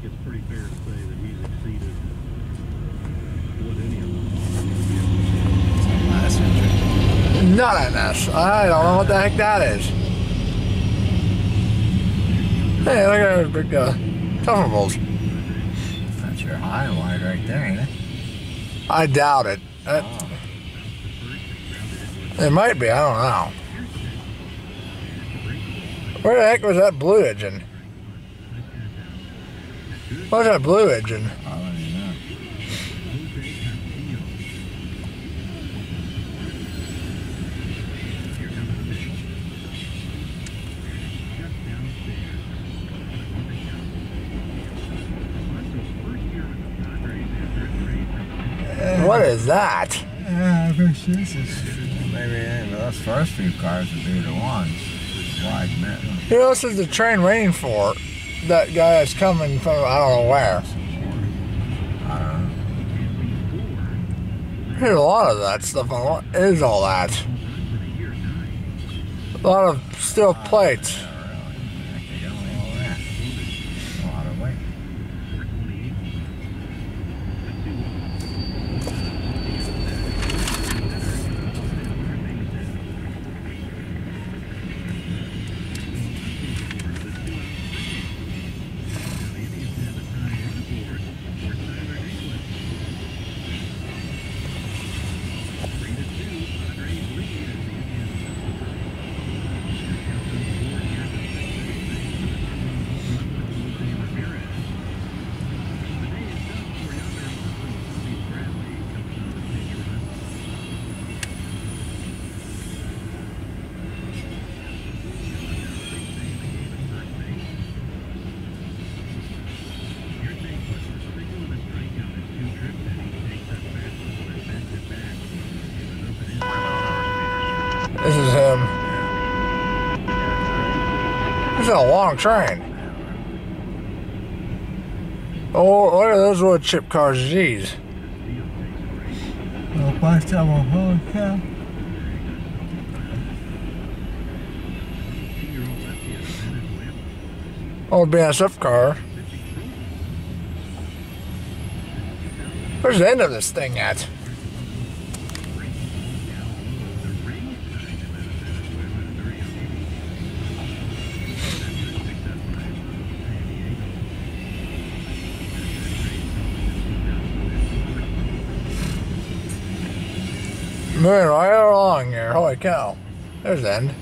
think it's pretty fair to say that he's exceeded what any of us. Last entry. Nothingness. I don't know what the heck that is. Hey, look at those big uh, tuffables. That's your high and wide right there, ain't it? I doubt it. Uh, it might be. I don't know. Where the heck was that blue engine? What's that blue engine? I don't even know. What is that? Yeah, I think this is maybe those first few cars would be the ones. Wide metal. Who else is the train waiting for? That guy that's coming from I don't know where. There's a lot of that stuff. is all that? A lot of steel plates. Yeah, really. Heck, you don't know all that. A lot of weight. This is. This is a long train. Oh, look at those wood chip cars. Jeez. Well, by someone, holy cow. Old BSF car. Where's the end of this thing at? Moving right along here. Holy cow. There's the end.